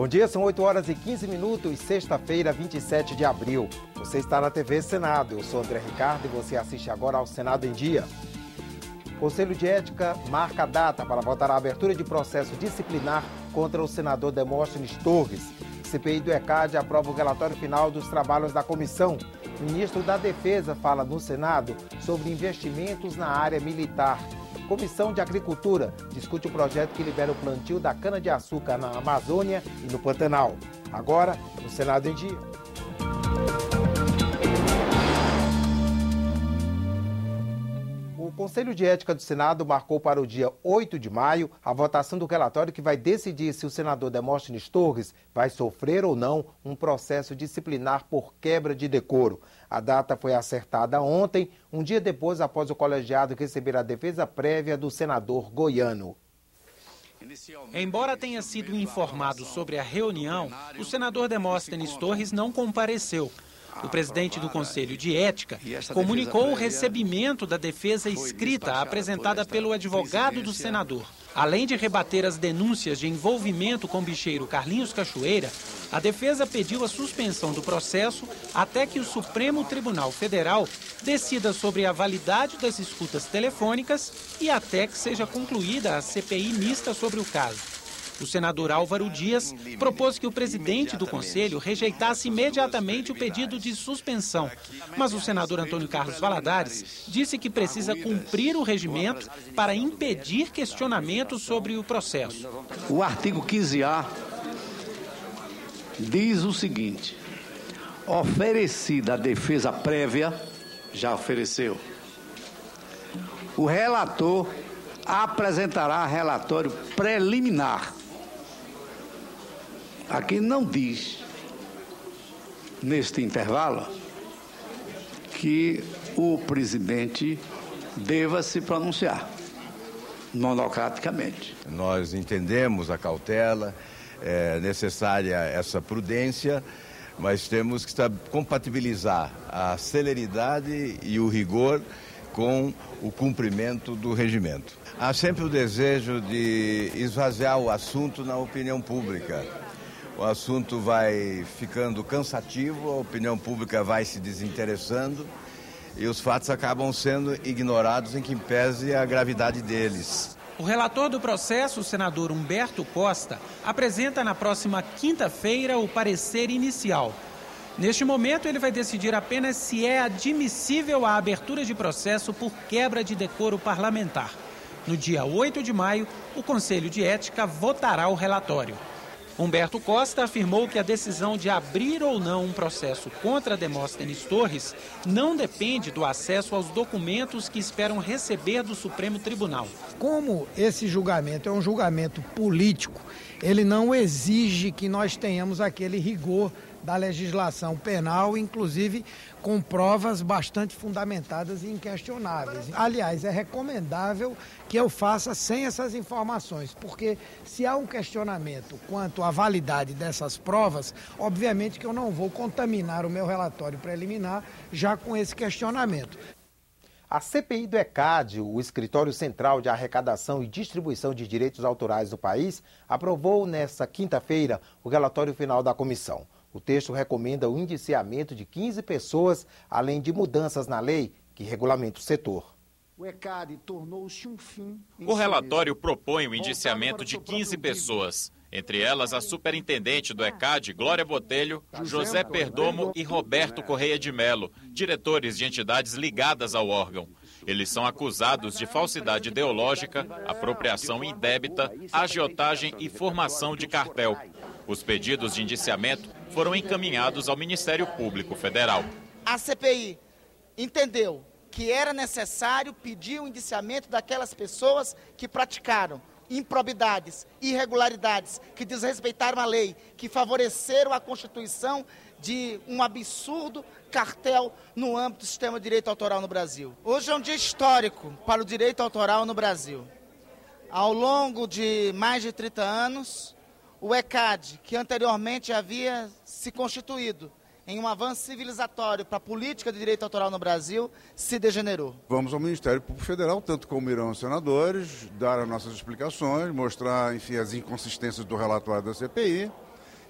Bom dia, são 8 horas e 15 minutos, sexta-feira, 27 de abril. Você está na TV Senado. Eu sou André Ricardo e você assiste agora ao Senado em Dia. Conselho de Ética marca a data para votar a abertura de processo disciplinar contra o senador Demóstenes Torres. CPI do ECAD aprova o relatório final dos trabalhos da comissão. O ministro da Defesa fala no Senado sobre investimentos na área militar. Comissão de Agricultura discute o projeto que libera o plantio da cana-de-açúcar na Amazônia e no Pantanal. Agora, no Senado em Dia. O Conselho de Ética do Senado marcou para o dia 8 de maio a votação do relatório que vai decidir se o senador Demóstenes Torres vai sofrer ou não um processo disciplinar por quebra de decoro. A data foi acertada ontem, um dia depois após o colegiado receber a defesa prévia do senador goiano. Embora tenha sido informado sobre a reunião, o senador Demóstenes Torres não compareceu. O presidente do Conselho de Ética comunicou o recebimento da defesa escrita apresentada pelo advogado do senador. Além de rebater as denúncias de envolvimento com o bicheiro Carlinhos Cachoeira, a defesa pediu a suspensão do processo até que o Supremo Tribunal Federal decida sobre a validade das escutas telefônicas e até que seja concluída a CPI mista sobre o caso. O senador Álvaro Dias propôs que o presidente do Conselho rejeitasse imediatamente o pedido de suspensão. Mas o senador Antônio Carlos Valadares disse que precisa cumprir o regimento para impedir questionamentos sobre o processo. O artigo 15A diz o seguinte: oferecida a defesa prévia, já ofereceu, o relator apresentará relatório preliminar Aqui não diz, neste intervalo, que o presidente deva se pronunciar monocraticamente. Nós entendemos a cautela, é necessária essa prudência, mas temos que compatibilizar a celeridade e o rigor com o cumprimento do regimento. Há sempre o desejo de esvaziar o assunto na opinião pública o assunto vai ficando cansativo, a opinião pública vai se desinteressando e os fatos acabam sendo ignorados em que pese a gravidade deles. O relator do processo, o senador Humberto Costa, apresenta na próxima quinta-feira o parecer inicial. Neste momento, ele vai decidir apenas se é admissível a abertura de processo por quebra de decoro parlamentar. No dia 8 de maio, o Conselho de Ética votará o relatório. Humberto Costa afirmou que a decisão de abrir ou não um processo contra Demóstenes Torres não depende do acesso aos documentos que esperam receber do Supremo Tribunal. Como esse julgamento é um julgamento político, ele não exige que nós tenhamos aquele rigor da legislação penal, inclusive com provas bastante fundamentadas e inquestionáveis. Aliás, é recomendável que eu faça sem essas informações, porque se há um questionamento quanto à validade dessas provas, obviamente que eu não vou contaminar o meu relatório preliminar já com esse questionamento. A CPI do ECAD, o Escritório Central de Arrecadação e Distribuição de Direitos Autorais do país, aprovou nesta quinta-feira o relatório final da comissão. O texto recomenda o indiciamento de 15 pessoas, além de mudanças na lei que regulamenta o setor. O ECAD tornou-se um fim. O relatório propõe o indiciamento de 15 pessoas, entre elas a superintendente do ECAD, Glória Botelho, José Perdomo e Roberto Correia de Melo, diretores de entidades ligadas ao órgão. Eles são acusados de falsidade ideológica, apropriação indébita, agiotagem e formação de cartel. Os pedidos de indiciamento foram encaminhados ao Ministério Público Federal. A CPI entendeu que era necessário pedir o indiciamento daquelas pessoas que praticaram improbidades, irregularidades, que desrespeitaram a lei, que favoreceram a constituição de um absurdo cartel no âmbito do sistema de direito autoral no Brasil. Hoje é um dia histórico para o direito autoral no Brasil. Ao longo de mais de 30 anos, o ECAD, que anteriormente havia se constituído em um avanço civilizatório para a política de direito autoral no Brasil, se degenerou. Vamos ao Ministério Público Federal, tanto como irão os senadores, dar as nossas explicações, mostrar enfim, as inconsistências do relatório da CPI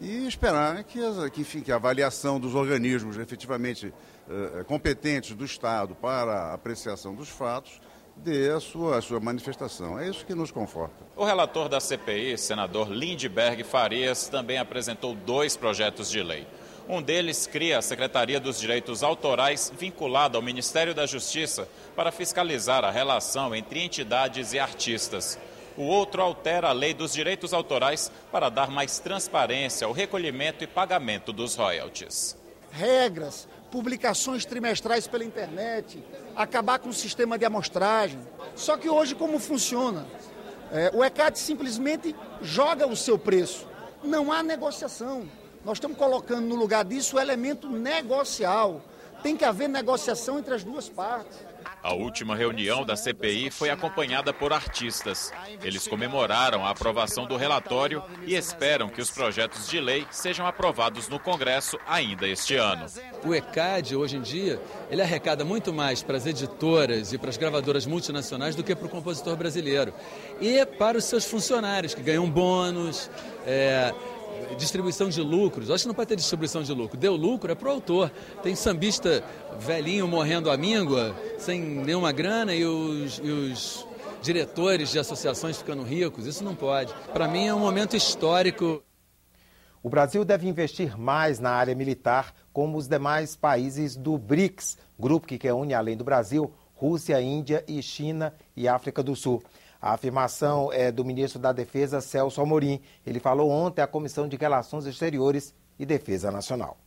e esperar que, que, enfim, que a avaliação dos organismos efetivamente eh, competentes do Estado para a apreciação dos fatos dê a sua, a sua manifestação. É isso que nos conforta. O relator da CPI, senador Lindbergh Farias, também apresentou dois projetos de lei. Um deles cria a Secretaria dos Direitos Autorais, vinculada ao Ministério da Justiça, para fiscalizar a relação entre entidades e artistas. O outro altera a lei dos direitos autorais para dar mais transparência ao recolhimento e pagamento dos royalties. Regras, publicações trimestrais pela internet, acabar com o sistema de amostragem. Só que hoje, como funciona? É, o ECAD simplesmente joga o seu preço. Não há negociação. Nós estamos colocando no lugar disso o elemento negocial. Tem que haver negociação entre as duas partes. A última reunião da CPI foi acompanhada por artistas. Eles comemoraram a aprovação do relatório e esperam que os projetos de lei sejam aprovados no Congresso ainda este ano. O ECAD, hoje em dia, ele arrecada muito mais para as editoras e para as gravadoras multinacionais do que para o compositor brasileiro. E para os seus funcionários, que ganham bônus, é, distribuição de lucros. Acho que não pode ter distribuição de lucro. Deu lucro é para o autor. Tem sambista velhinho morrendo à míngua, sem nenhuma grana, e os, e os diretores de associações ficando ricos. Isso não pode. Para mim é um momento histórico. O Brasil deve investir mais na área militar, como os demais países do BRICS, grupo que une, além do Brasil, Rússia, Índia e China e África do Sul. A afirmação é do ministro da Defesa, Celso Amorim. Ele falou ontem à Comissão de Relações Exteriores e Defesa Nacional.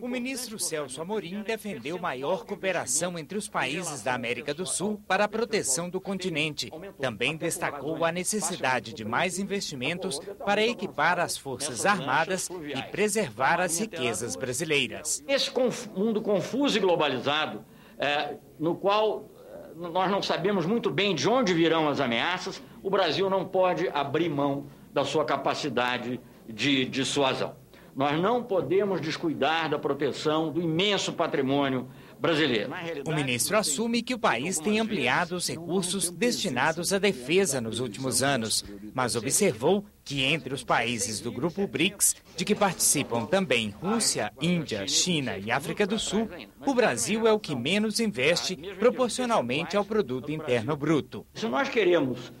O ministro Celso Amorim defendeu maior cooperação entre os países da América do Sul para a proteção do continente. Também destacou a necessidade de mais investimentos para equipar as Forças Armadas e preservar as riquezas brasileiras. Esse mundo confuso e globalizado, é, no qual nós não sabemos muito bem de onde virão as ameaças, o Brasil não pode abrir mão da sua capacidade de dissuasão. Nós não podemos descuidar da proteção do imenso patrimônio brasileiro. O ministro assume que o país tem ampliado os recursos destinados à defesa nos últimos anos, mas observou que entre os países do grupo BRICS, de que participam também Rússia, Índia, China e África do Sul, o Brasil é o que menos investe proporcionalmente ao produto interno bruto. Se nós queremos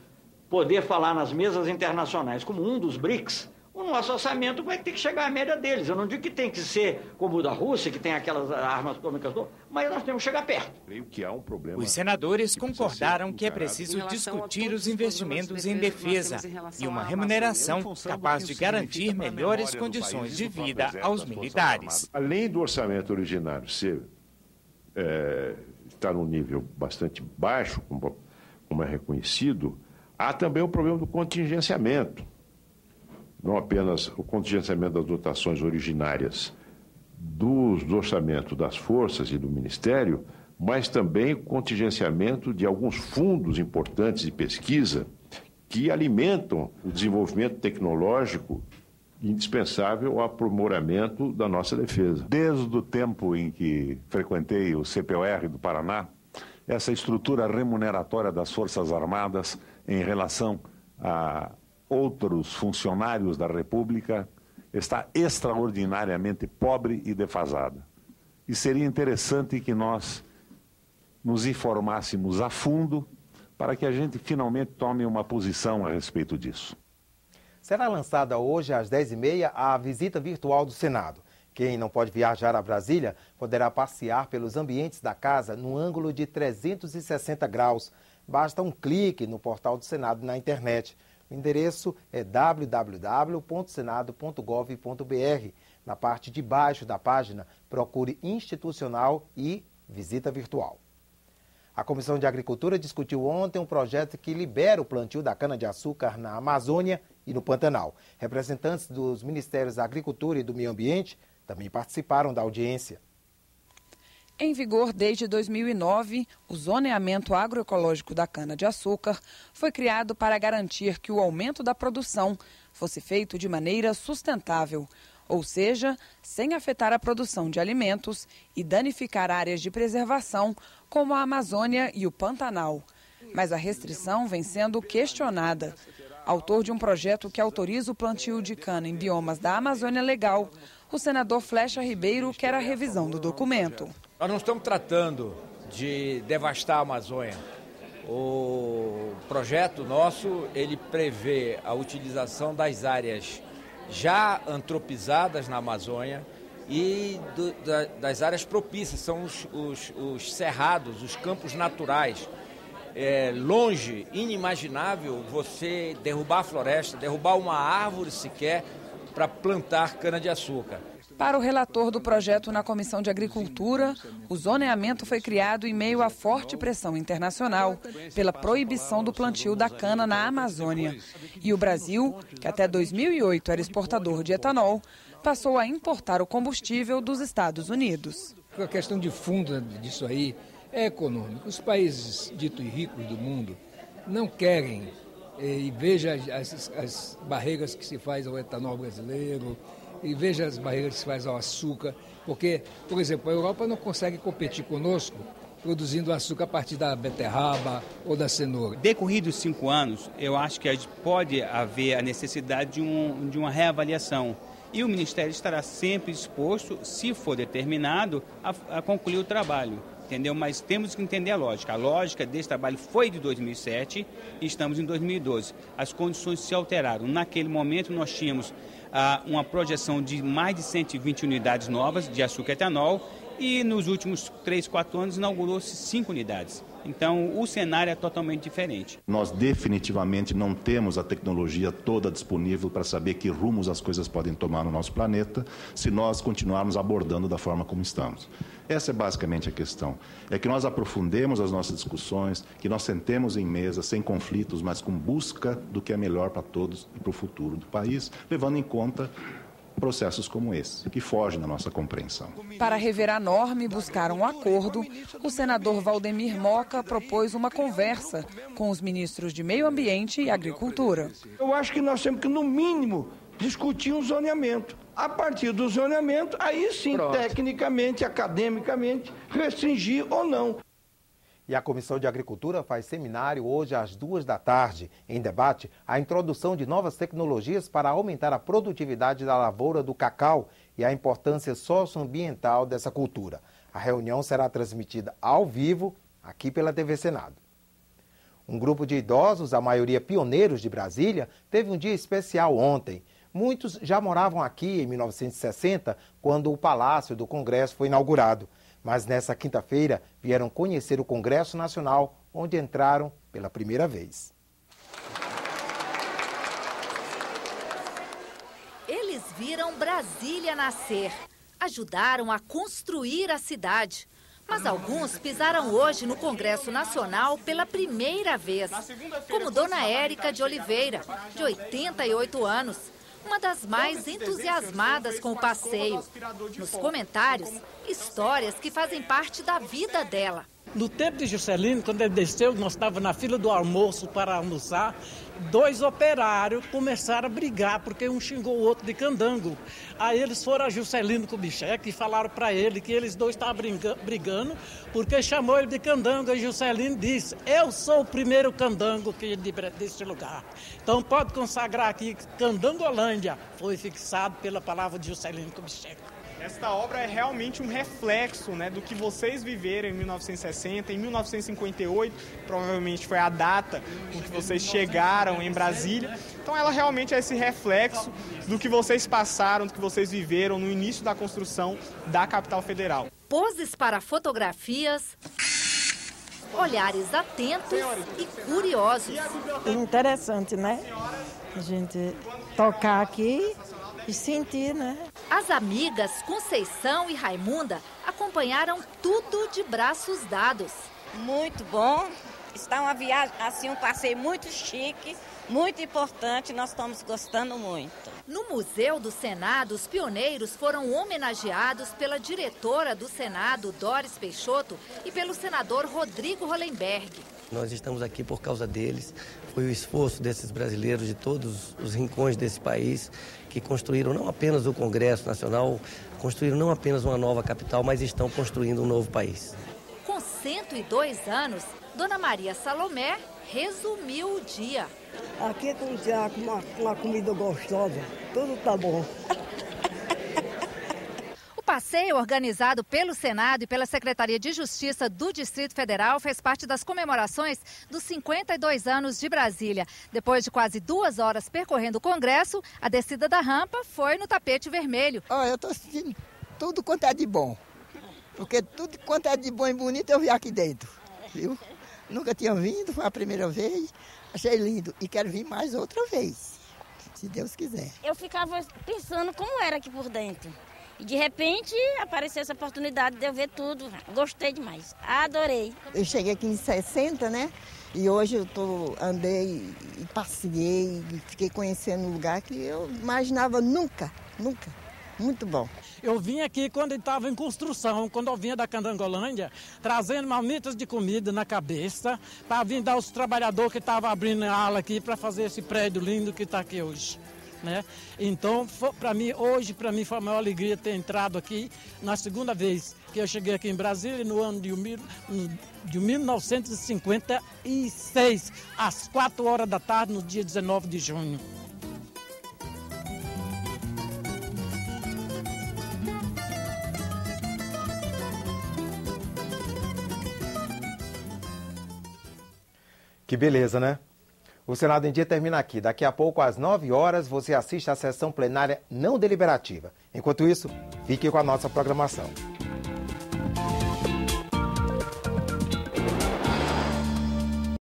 poder falar nas mesas internacionais como um dos BRICS, o nosso orçamento vai ter que chegar à média deles. Eu não digo que tem que ser como o da Rússia, que tem aquelas armas atômicas, mas nós temos que chegar perto. Creio que há um problema. Os senadores concordaram que é preciso discutir os investimentos em defesa e uma remuneração capaz de garantir melhores condições de vida aos militares. Além do orçamento originário ser é, estar num nível bastante baixo, como, como é reconhecido, há também o problema do contingenciamento não apenas o contingenciamento das dotações originárias dos, do orçamento das forças e do Ministério, mas também o contingenciamento de alguns fundos importantes de pesquisa que alimentam o desenvolvimento tecnológico indispensável ao aprimoramento da nossa defesa. Desde o tempo em que frequentei o CPOR do Paraná, essa estrutura remuneratória das Forças Armadas em relação a outros funcionários da República está extraordinariamente pobre e defasada. E seria interessante que nós nos informássemos a fundo para que a gente finalmente tome uma posição a respeito disso. Será lançada hoje às 10h30 a visita virtual do Senado. Quem não pode viajar a Brasília poderá passear pelos ambientes da casa no ângulo de 360 graus. Basta um clique no portal do Senado na internet. O endereço é www.senado.gov.br. Na parte de baixo da página, procure institucional e visita virtual. A Comissão de Agricultura discutiu ontem um projeto que libera o plantio da cana-de-açúcar na Amazônia e no Pantanal. Representantes dos Ministérios da Agricultura e do Meio Ambiente também participaram da audiência. Em vigor desde 2009, o zoneamento agroecológico da cana-de-açúcar foi criado para garantir que o aumento da produção fosse feito de maneira sustentável, ou seja, sem afetar a produção de alimentos e danificar áreas de preservação como a Amazônia e o Pantanal. Mas a restrição vem sendo questionada. Autor de um projeto que autoriza o plantio de cana em biomas da Amazônia Legal, o senador Flecha Ribeiro quer a revisão do documento. Nós não estamos tratando de devastar a Amazônia. O projeto nosso, ele prevê a utilização das áreas já antropizadas na Amazônia e do, da, das áreas propícias, são os, os, os cerrados, os campos naturais. É longe, inimaginável você derrubar a floresta, derrubar uma árvore sequer para plantar cana-de-açúcar. Para o relator do projeto na Comissão de Agricultura, o zoneamento foi criado em meio à forte pressão internacional pela proibição do plantio da cana na Amazônia. E o Brasil, que até 2008 era exportador de etanol, passou a importar o combustível dos Estados Unidos. A questão de fundo disso aí é econômica. Os países ditos ricos do mundo não querem eh, e veja as, as barreiras que se faz ao etanol brasileiro, e veja as barreiras que se faz ao açúcar, porque, por exemplo, a Europa não consegue competir conosco produzindo açúcar a partir da beterraba ou da cenoura. Decorridos cinco anos, eu acho que pode haver a necessidade de, um, de uma reavaliação. E o Ministério estará sempre disposto, se for determinado, a, a concluir o trabalho entendeu? Mas temos que entender a lógica. A lógica desse trabalho foi de 2007 e estamos em 2012. As condições se alteraram. Naquele momento nós tínhamos ah, uma projeção de mais de 120 unidades novas de açúcar etanol e nos últimos 3, 4 anos inaugurou-se 5 unidades. Então, o cenário é totalmente diferente. Nós definitivamente não temos a tecnologia toda disponível para saber que rumos as coisas podem tomar no nosso planeta se nós continuarmos abordando da forma como estamos. Essa é basicamente a questão. É que nós aprofundemos as nossas discussões, que nós sentemos em mesa sem conflitos, mas com busca do que é melhor para todos e para o futuro do país, levando em conta processos como esse, que fogem da nossa compreensão. Para rever a norma e buscar um acordo, o senador Valdemir Moca propôs uma conversa com os ministros de Meio Ambiente e Agricultura. Eu acho que nós temos que, no mínimo, discutir um zoneamento. A partir do zoneamento, aí sim, Pronto. tecnicamente, academicamente, restringir ou não. E a Comissão de Agricultura faz seminário hoje às duas da tarde. Em debate, a introdução de novas tecnologias para aumentar a produtividade da lavoura do cacau e a importância socioambiental dessa cultura. A reunião será transmitida ao vivo aqui pela TV Senado. Um grupo de idosos, a maioria pioneiros de Brasília, teve um dia especial ontem. Muitos já moravam aqui em 1960, quando o Palácio do Congresso foi inaugurado mas nessa quinta-feira vieram conhecer o Congresso Nacional, onde entraram pela primeira vez. Eles viram Brasília nascer, ajudaram a construir a cidade. Mas alguns pisaram hoje no Congresso Nacional pela primeira vez, como Dona Érica de Oliveira, de 88 anos, uma das mais entusiasmadas com o passeio. Nos comentários, histórias que fazem parte da vida dela. No tempo de Juscelino, quando ele desceu, nós estávamos na fila do almoço para almoçar, dois operários começaram a brigar, porque um xingou o outro de candango. Aí eles foram a Juscelino Kubitschek e falaram para ele que eles dois estavam brigando, porque chamou ele de candango. E Juscelino disse: Eu sou o primeiro candango que desse lugar. Então pode consagrar aqui Candangolândia foi fixado pela palavra de Juscelino Kubitschek. Esta obra é realmente um reflexo né, do que vocês viveram em 1960, em 1958, provavelmente foi a data com que vocês chegaram em Brasília. Então ela realmente é esse reflexo do que vocês passaram, do que vocês viveram no início da construção da capital federal. Poses para fotografias, olhares atentos e curiosos. Interessante, né? A gente tocar aqui e sentir, né? As amigas Conceição e Raimunda acompanharam tudo de braços dados. Muito bom. Está uma viagem, assim, um passeio muito chique, muito importante. Nós estamos gostando muito. No Museu do Senado, os pioneiros foram homenageados pela diretora do Senado, Doris Peixoto, e pelo senador Rodrigo Hollenberg. Nós estamos aqui por causa deles. Foi o esforço desses brasileiros de todos os rincões desse país que construíram não apenas o Congresso Nacional, construíram não apenas uma nova capital, mas estão construindo um novo país. Com 102 anos, Dona Maria Salomé resumiu o dia. Aqui é como se uma, uma comida gostosa, tudo tá bom. O passeio organizado pelo Senado e pela Secretaria de Justiça do Distrito Federal fez parte das comemorações dos 52 anos de Brasília. Depois de quase duas horas percorrendo o Congresso, a descida da rampa foi no tapete vermelho. Oh, eu estou sentindo tudo quanto é de bom. Porque tudo quanto é de bom e bonito eu vi aqui dentro, viu? Nunca tinha vindo, foi a primeira vez. Achei lindo e quero vir mais outra vez, se Deus quiser. Eu ficava pensando como era aqui por dentro. E de repente apareceu essa oportunidade de eu ver tudo. Gostei demais. Adorei. Eu cheguei aqui em 60, né? E hoje eu tô, andei e passei, fiquei conhecendo um lugar que eu imaginava nunca, nunca. Muito bom. Eu vim aqui quando estava em construção, quando eu vinha da Candangolândia, trazendo malmitas de comida na cabeça, para vir dar aos trabalhadores que estavam abrindo a ala aqui para fazer esse prédio lindo que está aqui hoje. Né? Então, para mim, hoje, para mim, foi a maior alegria ter entrado aqui na segunda vez que eu cheguei aqui em Brasília, no ano de, de 1956, às 4 horas da tarde, no dia 19 de junho. Que beleza, né? O Senado em Dia termina aqui. Daqui a pouco, às 9 horas, você assiste à sessão plenária não deliberativa. Enquanto isso, fique com a nossa programação.